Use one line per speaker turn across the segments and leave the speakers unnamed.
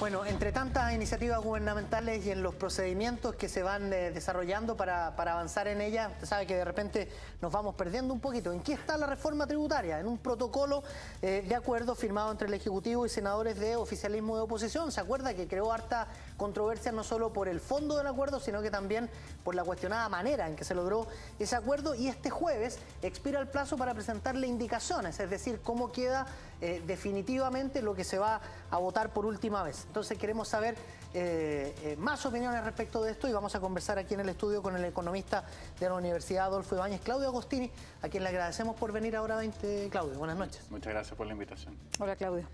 Bueno, entre tantas iniciativas gubernamentales y en los procedimientos que se van eh, desarrollando para, avanzar en ellas, usted sabe que de repente nos vamos perdiendo un poquito. ¿En qué está la reforma tributaria? En un protocolo eh, de acuerdo firmado entre el Ejecutivo y senadores de oficialismo de oposición. ¿Se acuerda que creó harta controversia no solo por el fondo del acuerdo, sino que también por la cuestionada manera en que se logró ese acuerdo? Y este jueves expira el plazo para presentarle indicaciones, es decir, cómo queda eh, definitivamente lo que se va a votar por última vez. Entonces queremos saber eh, eh, más opiniones respecto de esto y vamos a conversar aquí en el estudio con el economista de la Universidad Adolfo Ibáñez, Claudio Agostini, a quien le agradecemos por venir ahora 20. Claudio, buenas noches.
Muchas gracias por la invitación.
Hola Claudio.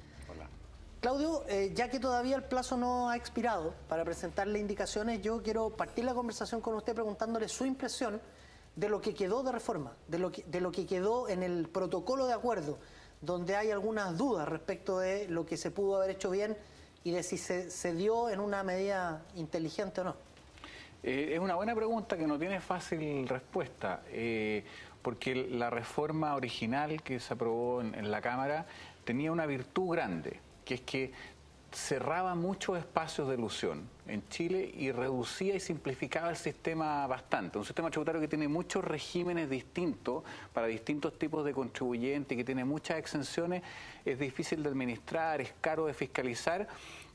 Claudio, ya que todavía el plazo no ha expirado para presentarle indicaciones, yo quiero partir la conversación con usted preguntándole su impresión de lo que quedó de reforma, de lo de lo que quedó en el protocolo de acuerdo donde hay algunas dudas respecto de lo que se pudo haber hecho bien y de si se, dio en una medida inteligente o no.
Eh, es una buena pregunta que no tiene fácil respuesta, eh, porque la reforma original que se aprobó en la Cámara tenía una virtud grande, que es que cerraba muchos espacios de ilusión en Chile y reducía y simplificaba el sistema bastante. Un sistema tributario que tiene muchos regímenes distintos para distintos tipos de contribuyentes, que tiene muchas exenciones, es difícil de administrar, es caro de fiscalizar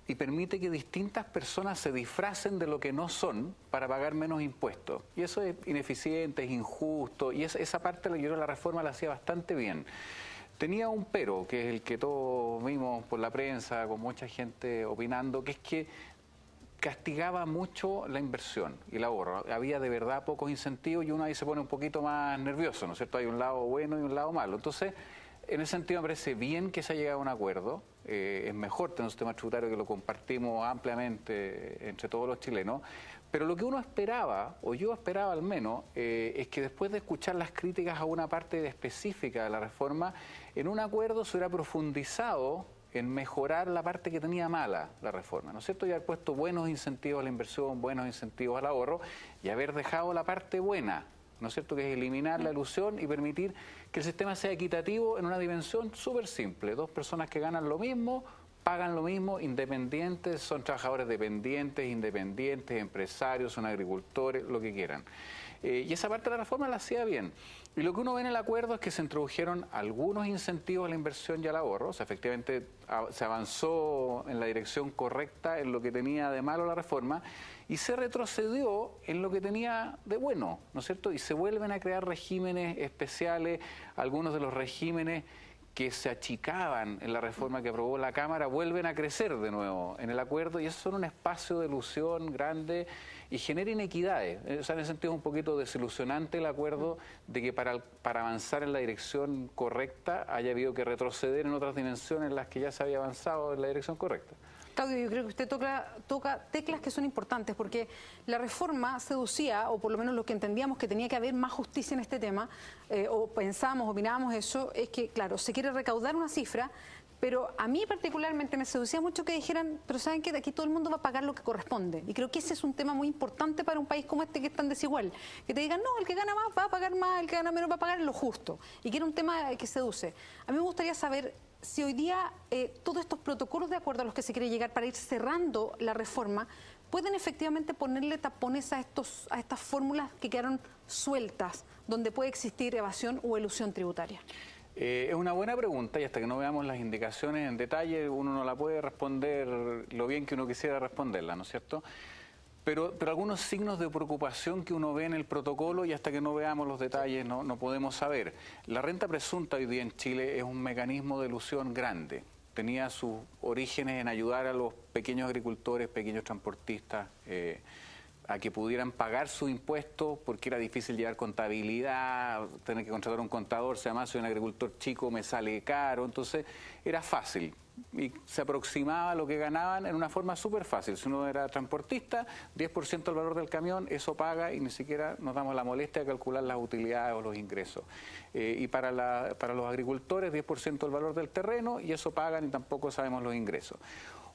y permite que distintas personas se disfracen de lo que no son para pagar menos impuestos. Y eso es ineficiente, es injusto, y esa parte yo creo la reforma la hacía bastante bien. Tenía un pero, que es el que todos vimos por la prensa, con mucha gente opinando, que es que castigaba mucho la inversión y el ahorro. Había de verdad pocos incentivos y uno ahí se pone un poquito más nervioso, ¿no es cierto? Hay un lado bueno y un lado malo. Entonces, en ese sentido me parece bien que se haya llegado a un acuerdo. Eh, es mejor tener un sistema tributario que lo compartimos ampliamente entre todos los chilenos. Pero lo que uno esperaba, o yo esperaba al menos, eh, es que después de escuchar las críticas a una parte específica de la reforma, en un acuerdo se hubiera profundizado en mejorar la parte que tenía mala la reforma, ¿no es cierto? Y haber puesto buenos incentivos a la inversión, buenos incentivos al ahorro y haber dejado la parte buena, ¿no es cierto? Que es eliminar la ilusión y permitir que el sistema sea equitativo en una dimensión súper simple. Dos personas que ganan lo mismo, pagan lo mismo, independientes, son trabajadores dependientes, independientes, empresarios, son agricultores, lo que quieran. Eh, y esa parte de la reforma la hacía bien. Y lo que uno ve en el acuerdo es que se introdujeron algunos incentivos a la inversión y al ahorro. O sea, efectivamente se avanzó en la dirección correcta en lo que tenía de malo la reforma y se retrocedió en lo que tenía de bueno, ¿no es cierto? Y se vuelven a crear regímenes especiales, algunos de los regímenes que se achicaban en la reforma que aprobó la Cámara vuelven a crecer de nuevo en el acuerdo y eso son un espacio de ilusión grande y genera inequidades. O sea, en ese sentido es un poquito desilusionante el acuerdo de que para, para avanzar en la dirección correcta haya habido que retroceder en otras dimensiones en las que ya se había avanzado en la dirección correcta.
Claudio, yo creo que usted toca, teclas que son importantes porque la reforma seducía, o por lo menos lo que entendíamos que tenía que haber más justicia en este tema, eh, o pensamos, opinábamos eso, es que, claro, se quiere recaudar una cifra, pero a mí particularmente me seducía mucho que dijeran, pero saben que de aquí todo el mundo va a pagar lo que corresponde. Y creo que ese es un tema muy importante para un país como este que es tan desigual. Que te digan, no, el que gana más va a pagar más, el que gana menos va a pagar lo justo. Y que era un tema que seduce. A mí me gustaría saber si hoy día eh, todos estos protocolos de acuerdo a los que se quiere llegar para ir cerrando la reforma pueden efectivamente ponerle tapones a, estos, a estas fórmulas que quedaron sueltas, donde puede existir evasión o elusión tributaria.
Eh, es una buena pregunta y hasta que no veamos las indicaciones en detalle uno no la puede responder lo bien que uno quisiera responderla, ¿no es cierto? Pero, pero, algunos signos de preocupación que uno ve en el protocolo y hasta que no veamos los detalles no, no podemos saber. La renta presunta hoy día en Chile es un mecanismo de ilusión grande. Tenía sus orígenes en ayudar a los pequeños agricultores, pequeños transportistas, eh, a que pudieran pagar su impuesto porque era difícil llevar contabilidad, tener que contratar un contador, si además soy un agricultor chico me sale caro, entonces era fácil y se aproximaba lo que ganaban en una forma súper fácil. Si uno era transportista, 10% del valor del camión, eso paga y ni siquiera nos damos la molestia de calcular las utilidades o los ingresos. Eh, y para, la, para los agricultores, 10% del valor del terreno y eso pagan y tampoco sabemos los ingresos.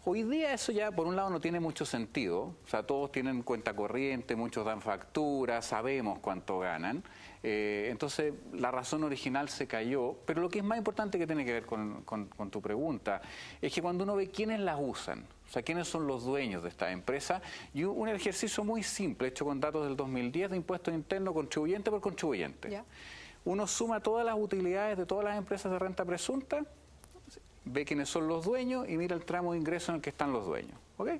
Hoy día eso ya, por un lado, no tiene mucho sentido. O sea, todos tienen cuenta corriente, muchos dan facturas, sabemos cuánto ganan. Eh, entonces, la razón original se cayó. Pero lo que es más importante que tiene que ver con, tu pregunta es que cuando uno ve quiénes las usan, o sea, quiénes son los dueños de esta empresa, y un ejercicio muy simple, hecho con datos del 2010 de impuesto interno contribuyente por contribuyente. Uno suma todas las utilidades de todas las empresas de renta presunta ve quiénes son los dueños y mira el tramo de ingreso en el que están los dueños. ¿Ok?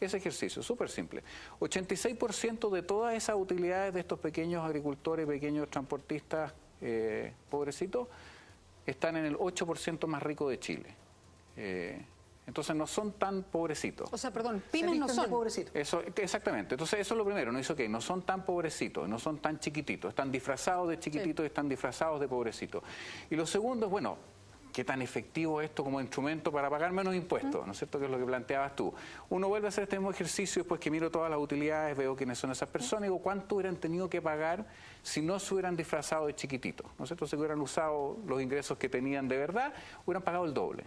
Ese ejercicio, súper simple. 86% de todas esas utilidades de estos pequeños agricultores, pequeños transportistas eh, pobrecitos, están en el 8% más rico de Chile. Eh, entonces no son tan pobrecitos.
O sea, perdón, pymes no son
pobrecitos. Eso, exactamente. Entonces eso es lo primero. No dice que no son tan pobrecitos, no son tan chiquititos. Están disfrazados de chiquititos y están disfrazados de pobrecitos. Y lo segundo es, bueno, qué tan efectivo es esto como instrumento para pagar menos impuestos, ¿no es cierto? Que es lo que planteabas tú. Uno vuelve a hacer este mismo ejercicio después que miro todas las utilidades, veo quiénes son esas personas y digo cuánto hubieran tenido que pagar si no se hubieran disfrazado de chiquitito, ¿no es cierto? Si hubieran usado los ingresos que tenían de verdad, hubieran pagado el doble.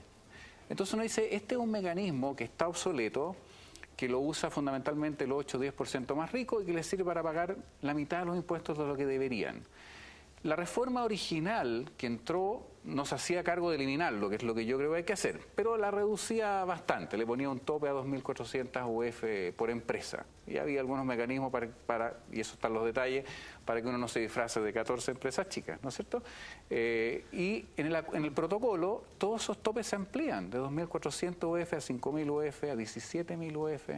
Entonces uno dice, este es un mecanismo que está obsoleto, que lo usa fundamentalmente el 8 o 10% más rico y que le sirve para pagar la mitad de los impuestos de lo que deberían. La reforma original que entró nos hacía cargo de eliminarlo, que es lo que yo creo que hay que hacer, pero la reducía bastante, le ponía un tope a 2.400 UF por empresa. Y había algunos mecanismos para, y eso están los detalles, para que uno no se disfrace de 14 empresas chicas, ¿no es cierto? Eh, y en el, en el, protocolo todos esos topes se amplían, de 2.400 UF a 5.000 UF, a 17.000 UF.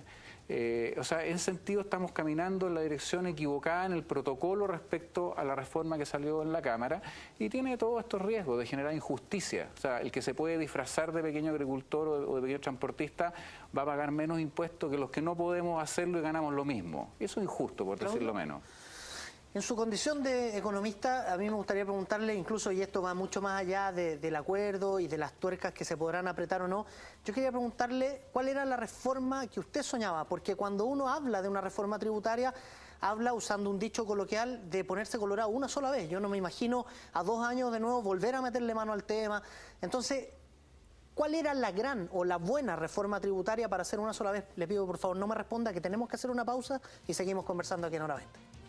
Eh, o sea, en ese sentido estamos caminando en la dirección equivocada en el protocolo respecto a la reforma que salió en la Cámara y tiene todos estos riesgos de generar injusticia. O sea, el que se puede disfrazar de pequeño agricultor o de, pequeño transportista va a pagar menos impuestos que los que no podemos hacerlo y ganamos lo mismo. Y eso es injusto, por decirlo menos.
En su condición de economista, a mí me gustaría preguntarle, incluso, y esto va mucho más allá del acuerdo y de las tuercas que se podrán apretar o no, yo quería preguntarle cuál era la reforma que usted soñaba, porque cuando uno habla de una reforma tributaria, habla, usando un dicho coloquial, de ponerse colorado una sola vez. Yo no me imagino a dos años de nuevo volver a meterle mano al tema. Entonces, ¿Cuál era la gran o la buena reforma tributaria para hacer una sola vez? Le pido por favor no me responda que tenemos que hacer una pausa y seguimos conversando aquí en Hora 20.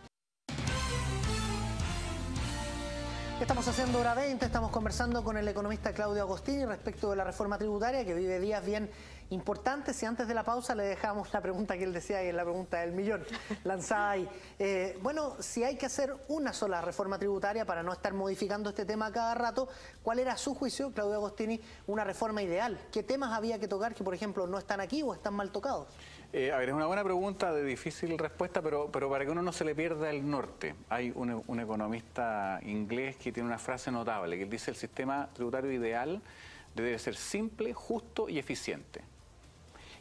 Estamos haciendo hora 20, estamos conversando con el economista Claudio Agostini respecto de la reforma tributaria que vive días bien importantes y antes de la pausa le dejamos la pregunta que él decía y es la pregunta del millón lanzada ahí. Eh, bueno, si hay que hacer una sola reforma tributaria para no estar modificando este tema cada rato, ¿cuál era su juicio, Claudio Agostini, una reforma ideal? ¿Qué temas había que tocar que, por ejemplo, no están aquí o están mal tocados?
Eh, a ver, es una buena pregunta de difícil respuesta, pero, pero para que uno no se le pierda el norte, hay un, economista inglés que tiene una frase notable, que dice el sistema tributario ideal debe ser simple, justo y eficiente.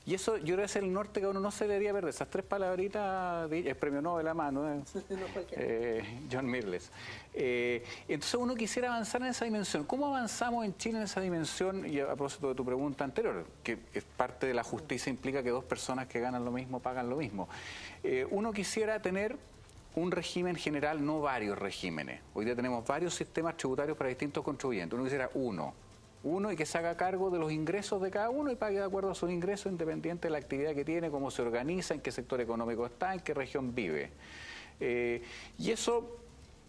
Y eso yo creo que es el norte que uno no se debería ver de esas tres palabritas, el premio Nobel a mano, ¿eh? eh, John Mirles. Eh, entonces uno quisiera avanzar en esa dimensión. ¿Cómo avanzamos en Chile en esa dimensión? Y a propósito de tu pregunta anterior, que es parte de la justicia implica que dos personas que ganan lo mismo pagan lo mismo. uno quisiera tener un régimen general, no varios regímenes. Hoy día tenemos varios sistemas tributarios para distintos contribuyentes. Uno quisiera uno uno y que se haga cargo de los ingresos de cada uno y pague de acuerdo a sus ingresos independiente de la actividad que tiene, cómo se organiza, en qué sector económico está, en qué región vive. Eh, y eso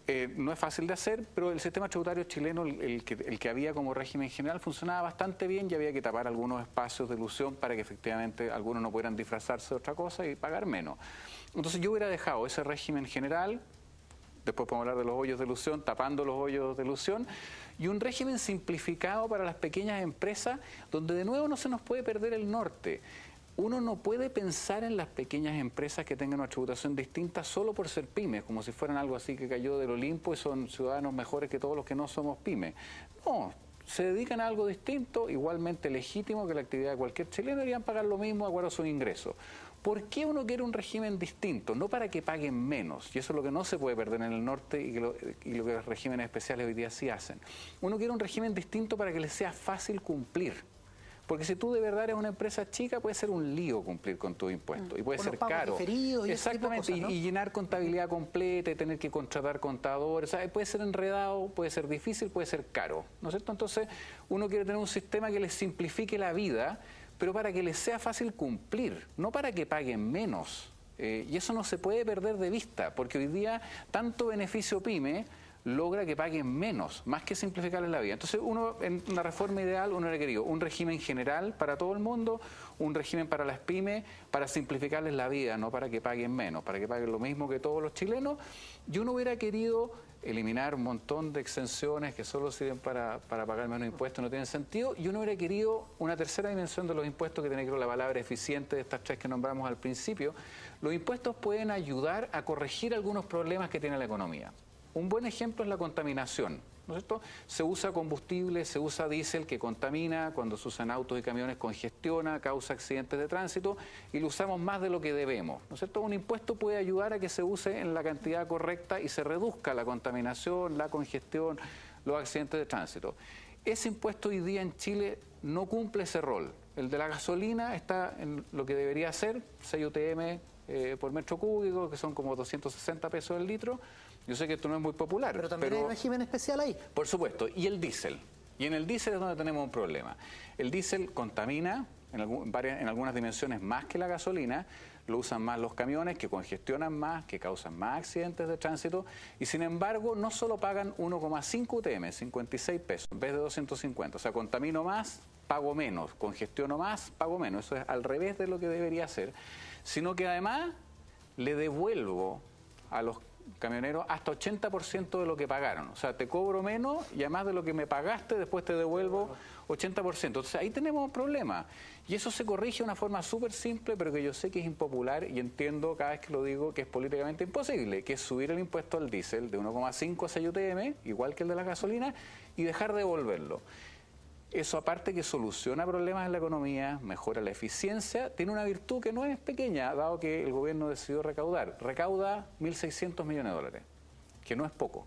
eh, no es fácil de hacer, pero el sistema tributario chileno, el, que, el, que, había como régimen general, funcionaba bastante bien y había que tapar algunos espacios de ilusión para que efectivamente algunos no pudieran disfrazarse de otra cosa y pagar menos. Entonces yo hubiera dejado ese régimen general, después podemos hablar de los hoyos de ilusión, tapando los hoyos de ilusión, y un régimen simplificado para las pequeñas empresas, donde de nuevo no se nos puede perder el norte. Uno no puede pensar en las pequeñas empresas que tengan una tributación distinta solo por ser pymes, como si fueran algo así que cayó del Olimpo y son ciudadanos mejores que todos los que no somos pymes. No, se dedican a algo distinto, igualmente legítimo que la actividad de cualquier chileno, deberían pagar lo mismo de acuerdo a sus ingresos. ¿Por qué uno quiere un régimen distinto? No para que paguen menos, y eso es lo que no se puede perder en el norte y, lo, que los regímenes especiales hoy día sí hacen. Uno quiere un régimen distinto para que les sea fácil cumplir. Porque si tú de verdad eres una empresa chica, puede ser un lío cumplir con tus impuestos. Y puede ser caro.
Y
Exactamente. y, llenar contabilidad completa y tener que contratar contadores. puede ser enredado, puede ser difícil, puede ser caro. ¿No es cierto? Entonces, uno quiere tener un sistema que les simplifique la vida pero para que les sea fácil cumplir, no para que paguen menos. Eh, y eso no se puede perder de vista, porque hoy día tanto beneficio pyme logra que paguen menos, más que simplificarles la vida. Entonces, uno en una reforma ideal, uno ha querido un régimen general para todo el mundo, un régimen para las pymes, para simplificarles la vida, no para que paguen menos, para que paguen lo mismo que todos los chilenos. Yo no hubiera querido eliminar un montón de exenciones que solo sirven para, para pagar menos impuestos, no tienen sentido. Y uno hubiera querido una tercera dimensión de los impuestos que tiene la palabra eficiente de estas tres que nombramos al principio. Los impuestos pueden ayudar a corregir algunos problemas que tiene la economía. Un buen ejemplo es la contaminación. ¿No es cierto? Se usa combustible, se usa diésel que contamina, cuando se usan autos y camiones congestiona, causa accidentes de tránsito y lo usamos más de lo que debemos. ¿no es cierto? Un impuesto puede ayudar a que se use en la cantidad correcta y se reduzca la contaminación, la congestión, los accidentes de tránsito. Ese impuesto hoy día en Chile no cumple ese rol. El de la gasolina está en lo que debería ser, 6 UTM eh, por metro cúbico, que son como 260 pesos el litro. Yo sé que esto no es muy popular.
Pero también hay un régimen especial ahí.
Por supuesto. Y el diésel. Y en el diésel es donde tenemos un problema. El diésel contamina en, en algunas dimensiones más que la gasolina, lo usan más los camiones, que congestionan más, que causan más accidentes de tránsito, y sin embargo no solo pagan 1,5 UTM, 56 pesos, en vez de 250. O sea, contamino más, pago menos, congestiono más, pago menos. Eso es al revés de lo que debería ser, sino que además le devuelvo a los camioneros hasta 80% de lo que pagaron. O sea, te cobro menos y además de lo que me pagaste, después te devuelvo 80%. Entonces ahí tenemos un problema. Y eso se corrige de una forma súper simple, pero que yo sé que es impopular y entiendo cada vez que lo digo que es políticamente imposible, que es subir el impuesto al diésel de 1,5 a 6 UTM, igual que el de la gasolina, y dejar de devolverlo. Eso aparte que soluciona problemas en la economía, mejora la eficiencia, tiene una virtud que no es pequeña, dado que el gobierno decidió recaudar. Recauda 1.600 millones de dólares, que no es poco,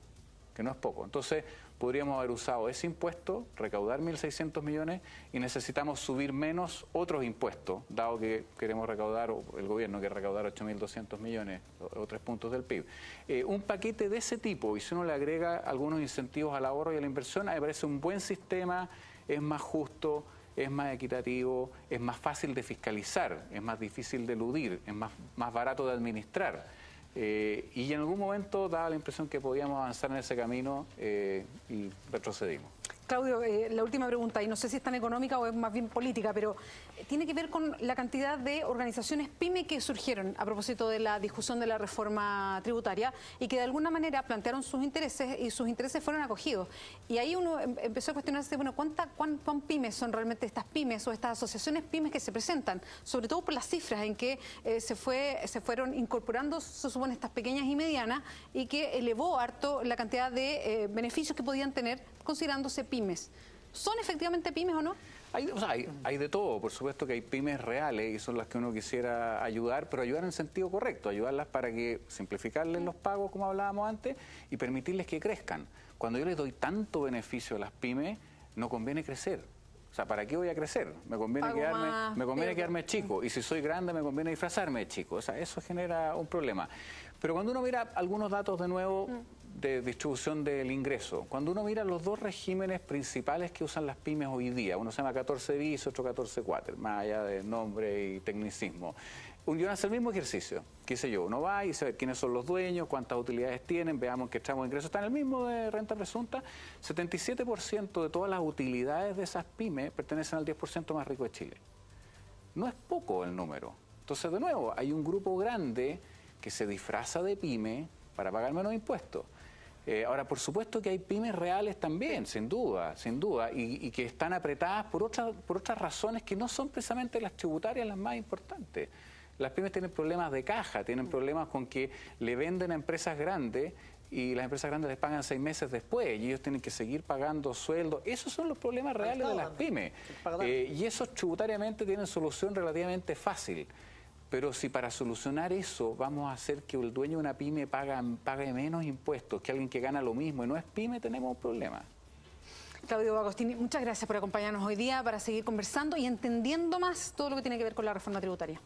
que no es poco. Entonces podríamos haber usado ese impuesto, recaudar 1.600 millones y necesitamos subir menos otros impuestos, dado que queremos recaudar, o el gobierno quiere recaudar 8.200 millones o, tres puntos del PIB. Eh, un paquete de ese tipo, y si uno le agrega algunos incentivos al ahorro y a la inversión, me parece un buen sistema es más justo, es más equitativo, es más fácil de fiscalizar, es más difícil de eludir, es más, más barato de administrar. Eh, y en algún momento daba la impresión que podíamos avanzar en ese camino eh, y retrocedimos.
Claudio, eh, la última pregunta, y no sé si es tan económica o es más bien política, pero eh, tiene que ver con la cantidad de organizaciones PYME que surgieron a propósito de la discusión de la reforma tributaria y que de alguna manera plantearon sus intereses y sus intereses fueron acogidos. Y ahí uno em, empezó a cuestionarse, bueno, ¿cuánta, cuán, pymes son realmente estas pymes o estas asociaciones pymes que se presentan? Sobre todo por las cifras en que eh, se, fue, se fueron incorporando, se supone, estas pequeñas y medianas y que elevó harto la cantidad de beneficios que podían tener considerándose pymes. ¿Son efectivamente pymes o no?
Hay, hay, de todo, por supuesto que hay pymes reales y son las que uno quisiera ayudar, pero ayudar en sentido correcto, ayudarlas para que simplificarles los pagos, como hablábamos antes, y permitirles que crezcan. Cuando yo les doy tanto beneficio a las pymes, no conviene crecer. O sea, ¿para qué voy a crecer? Me conviene, quedarme, me conviene quedarme chico. Y si soy grande, me conviene disfrazarme de chico. O sea, eso genera un problema. Pero cuando uno mira algunos datos de nuevo, mm de distribución del ingreso. Cuando uno mira los dos regímenes principales que usan las pymes hoy día, uno se llama 14 bis, otro 14 4, más allá de nombre y tecnicismo. Uno hace el mismo ejercicio, qué sé yo, uno va y sabe quiénes son los dueños, cuántas utilidades tienen, veamos qué tramo de ingreso está en el mismo de renta presunta. 77% de todas las utilidades de esas pymes pertenecen al 10% más rico de Chile. No es poco el número. Entonces, de nuevo, hay un grupo grande que se disfraza de pyme para pagar menos impuestos. Eh, ahora, por supuesto que hay pymes reales también, sin duda, sin duda, y, que están apretadas por, otras por otras razones que no son precisamente las tributarias las más importantes. Las pymes tienen problemas de caja, tienen problemas con que le venden a empresas grandes y las empresas grandes les pagan seis meses después y ellos tienen que seguir pagando sueldos. Esos son los problemas reales de las pymes. Eh, y esos tributariamente tienen solución relativamente fácil. Pero si para solucionar eso vamos a hacer que el dueño de una pyme pague menos impuestos que alguien que gana lo mismo y no es pyme, tenemos un problema.
Claudio Agostini, muchas gracias por acompañarnos hoy día para seguir conversando y entendiendo más todo lo que tiene que ver con la reforma tributaria.